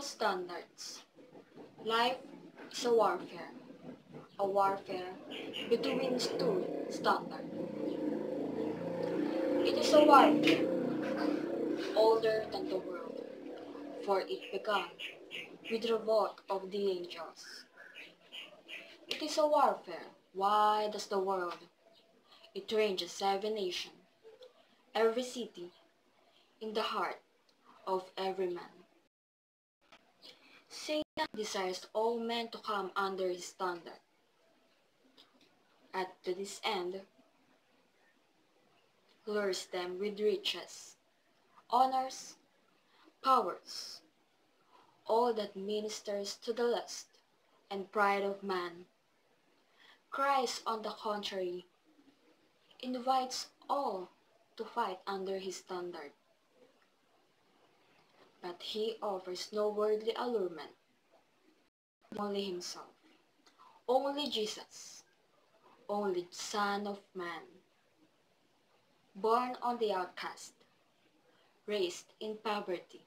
standards. Life is a warfare. A warfare between two standards. It is a warfare older than the world, for it began with the revolt of the angels. It is a warfare wide as the world. It ranges seven nations, every city, in the heart of every man. Satan desires all men to come under his standard. At this end, lures them with riches, honors, powers, all that ministers to the lust and pride of man. Christ, on the contrary, invites all to fight under his standard. But he offers no worldly allurement, only himself, only Jesus, only Son of Man, born on the outcast, raised in poverty,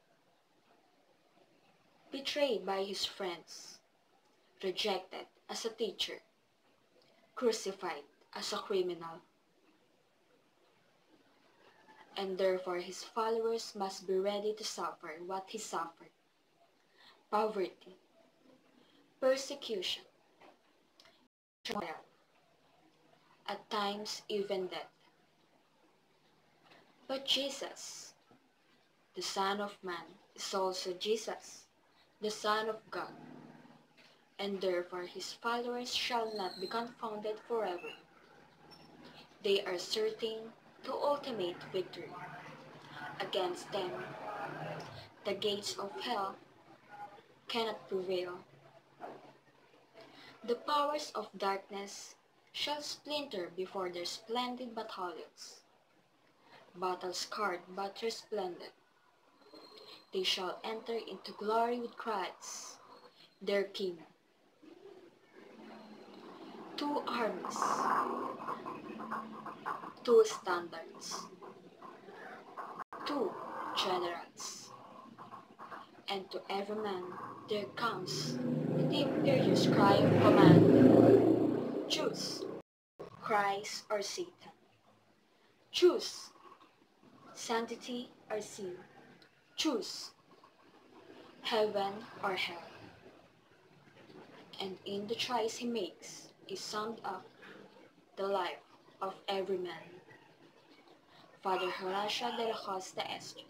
betrayed by his friends, rejected as a teacher, crucified as a criminal. And therefore his followers must be ready to suffer what he suffered. Poverty, persecution, trial, at times even death. But Jesus, the Son of Man, is also Jesus, the Son of God, and therefore his followers shall not be confounded forever. They are certain to ultimate victory. Against them, the gates of hell cannot prevail. The powers of darkness shall splinter before their splendid battalions battle scarred but resplendent. They shall enter into glory with Christ, their King. Two armies, two standards, two generals, and to every man there comes cry of command. Choose Christ or Satan. Choose sanctity or sin. Choose heaven or hell. And in the choice he makes is summed up the life of every man. Father Horacio de la Costa Estre